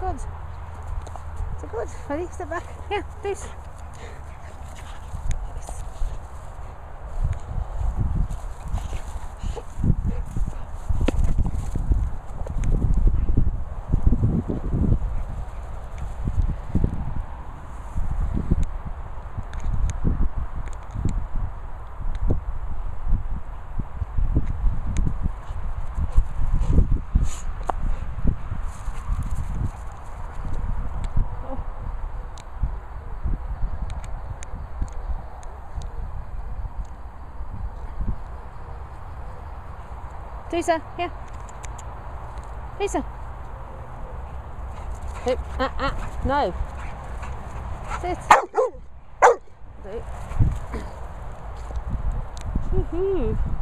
good. So good. Ready? Step back. Yeah, please. Lisa, here. Lisa. Hey, ah, ah, no. Sit. Woohoo.